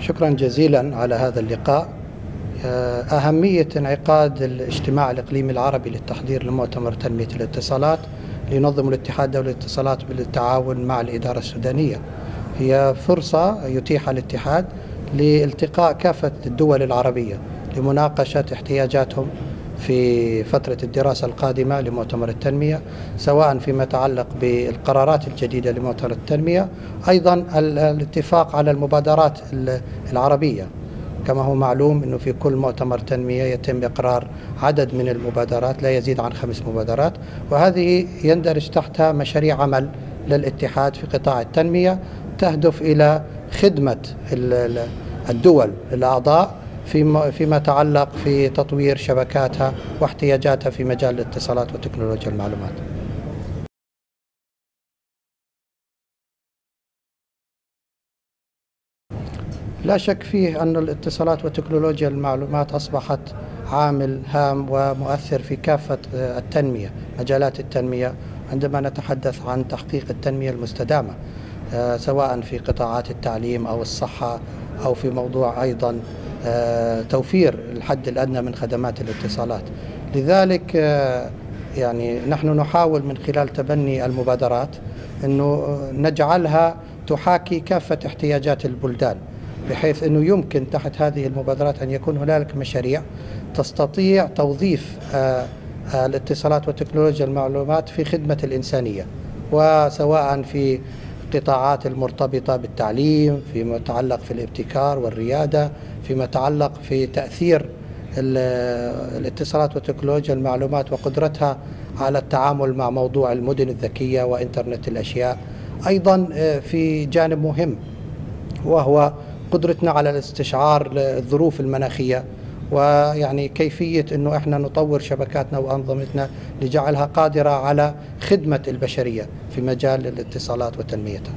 شكرا جزيلا على هذا اللقاء. أهمية انعقاد الاجتماع الإقليمي العربي للتحضير لمؤتمر تنمية الاتصالات لينظم الاتحاد الدولي للاتصالات بالتعاون مع الإدارة السودانية. هي فرصة يتيحها الاتحاد لالتقاء كافة الدول العربية لمناقشة احتياجاتهم في فترة الدراسة القادمة لمؤتمر التنمية سواء فيما يتعلق بالقرارات الجديدة لمؤتمر التنمية أيضا الاتفاق على المبادرات العربية. كما هو معلوم أنه في كل مؤتمر تنمية يتم إقرار عدد من المبادرات لا يزيد عن خمس مبادرات وهذه يندرج تحتها مشاريع عمل للاتحاد في قطاع التنمية تهدف إلى خدمة الدول الأعضاء فيما فيما في تطوير شبكاتها واحتياجاتها في مجال الاتصالات وتكنولوجيا المعلومات. لا شك فيه أن الاتصالات وتكنولوجيا المعلومات أصبحت عامل هام ومؤثر في كافة التنمية مجالات التنمية عندما نتحدث عن تحقيق التنمية المستدامة آه، سواء في قطاعات التعليم أو الصحة أو في موضوع أيضا آه، توفير الحد الأدنى من خدمات الاتصالات. لذلك آه، يعني نحن نحاول من خلال تبني المبادرات أنه نجعلها تحاكي كافة احتياجات البلدان بحيث أنه يمكن تحت هذه المبادرات أن يكون هنالك مشاريع تستطيع توظيف الاتصالات وتكنولوجيا المعلومات في خدمة الإنسانية وسواء في القطاعات المرتبطة بالتعليم فيما يتعلق في الابتكار والريادة فيما يتعلق في تأثير الاتصالات وتكنولوجيا المعلومات وقدرتها على التعامل مع موضوع المدن الذكية وإنترنت الأشياء. أيضا آه، في جانب مهم وهو قدرتنا على الاستشعار للظروف المناخية. ويعني كيفية أنه إحنا نطور شبكاتنا وأنظمتنا لجعلها قادرة على خدمة البشرية في مجال الاتصالات وتنميتها.